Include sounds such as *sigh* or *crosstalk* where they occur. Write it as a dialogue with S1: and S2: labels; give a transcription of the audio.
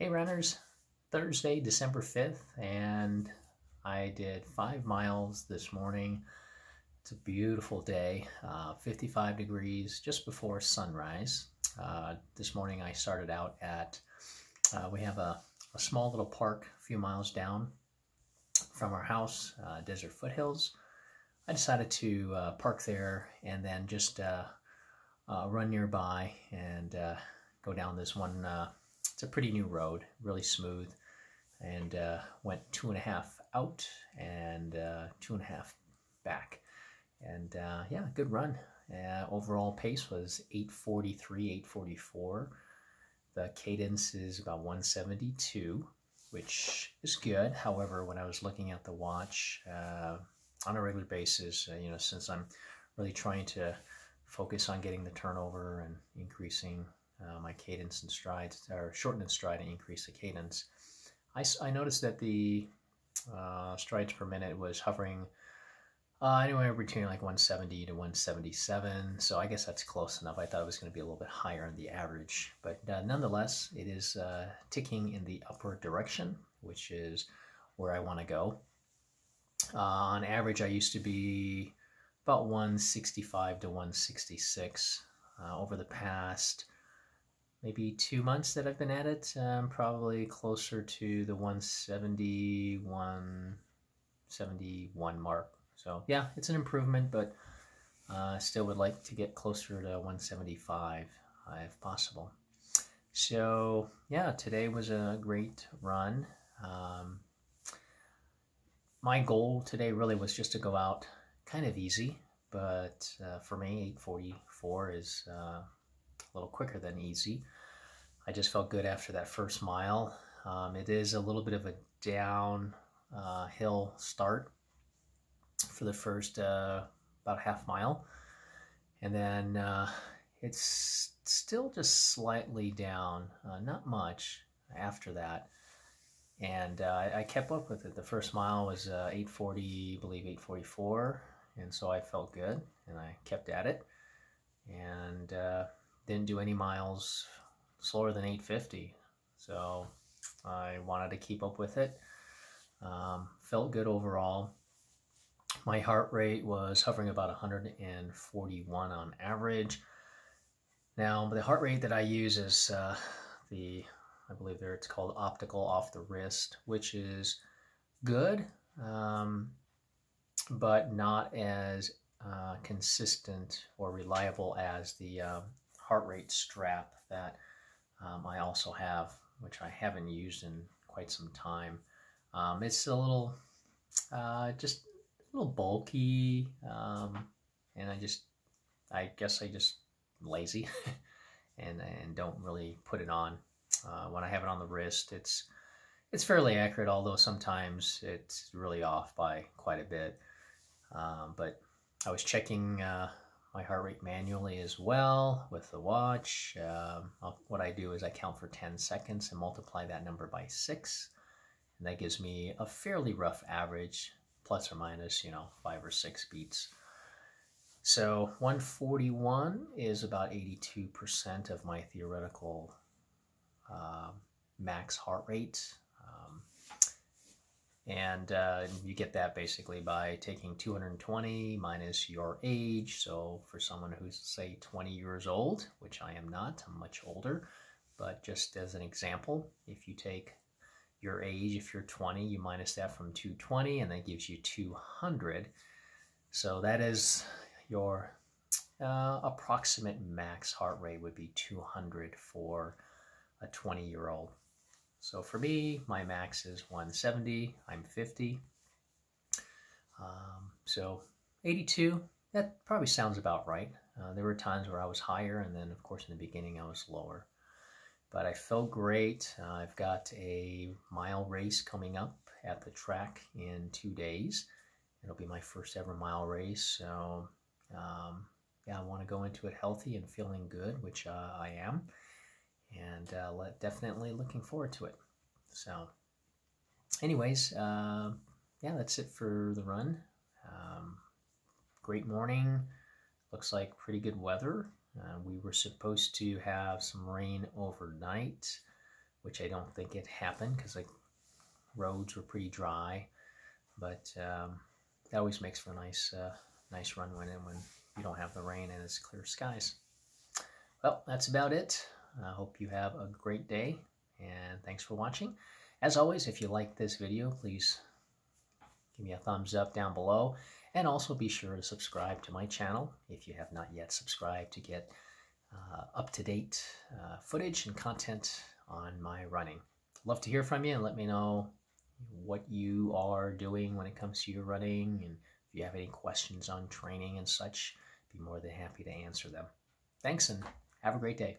S1: Hey runners, Thursday, December 5th, and I did five miles this morning. It's a beautiful day, uh, 55 degrees just before sunrise. Uh, this morning I started out at, uh, we have a, a, small little park a few miles down from our house, uh, Desert Foothills. I decided to uh, park there and then just uh, run nearby and go down this one it's a pretty new road, really smooth, and uh, went two and a half out and uh, two and a half back. And uh, yeah, good run. Uh, overall pace was 843, 844. The cadence is about 172, which is good. However, when I was looking at the watch uh, on a regular basis, uh, you know, since I'm really trying to focus on getting the turnover and increasing uh, my cadence and strides, or shorten the stride and increase the cadence. I, I noticed that the uh, strides per minute was hovering uh, anywhere between like 170 to 177. So I guess that's close enough. I thought it was going to be a little bit higher on the average, but uh, nonetheless, it is uh, ticking in the upward direction, which is where I want to go. Uh, on average, I used to be about 165 to 166 uh, over the past maybe two months that I've been at it. Um, probably closer to the 170, 171 mark. So yeah, it's an improvement, but uh, still would like to get closer to 175 uh, if possible. So yeah, today was a great run. Um, my goal today really was just to go out kind of easy, but uh, for me, 844 is uh, a little quicker than easy. I just felt good after that first mile. Um, it is a little bit of a down uh, hill start for the first uh, about half mile. And then uh, it's still just slightly down, uh, not much after that. And uh, I kept up with it. The first mile was uh, 840, I believe 844. And so I felt good and I kept at it. And didn't do any miles slower than 850. So I wanted to keep up with it. Um, felt good overall. My heart rate was hovering about 141 on average. Now, the heart rate that I use is uh, the, I believe there it's called optical off the wrist, which is good, um, but not as uh, consistent or reliable as the um, heart rate strap that um, I also have, which I haven't used in quite some time. Um, it's a little, uh, just a little bulky, um, and I just, I guess I just lazy *laughs* and and don't really put it on. Uh, when I have it on the wrist, it's it's fairly accurate, although sometimes it's really off by quite a bit. Um, but I was checking uh, my heart rate manually as well with the watch. Um, what I do is I count for 10 seconds and multiply that number by 6. And that gives me a fairly rough average, plus or minus, you know, 5 or 6 beats. So 141 is about 82% of my theoretical uh, max heart rate. And uh, you get that basically by taking 220 minus your age. So for someone who's, say, 20 years old, which I am not, I'm much older, but just as an example, if you take your age, if you're 20, you minus that from 220, and that gives you 200. So that is your uh, approximate max heart rate would be 200 for a 20 year old. So for me, my max is 170. I'm 50. Um, so 82, that probably sounds about right. Uh, there were times where I was higher, and then, of course, in the beginning, I was lower. But I felt great. Uh, I've got a mile race coming up at the track in two days. It'll be my first ever mile race. So, um, yeah, I want to go into it healthy and feeling good, which uh, I am and uh, definitely looking forward to it. So, anyways, uh, yeah, that's it for the run. Um, great morning. Looks like pretty good weather. Uh, we were supposed to have some rain overnight, which I don't think it happened because the roads were pretty dry. But um, that always makes for a nice, uh, nice run when when you don't have the rain and it's clear skies. Well, that's about it. I hope you have a great day and thanks for watching. As always, if you like this video, please give me a thumbs up down below and also be sure to subscribe to my channel if you have not yet subscribed to get uh, up-to-date uh, footage and content on my running. Love to hear from you and let me know what you are doing when it comes to your running and if you have any questions on training and such, be more than happy to answer them. Thanks and have a great day.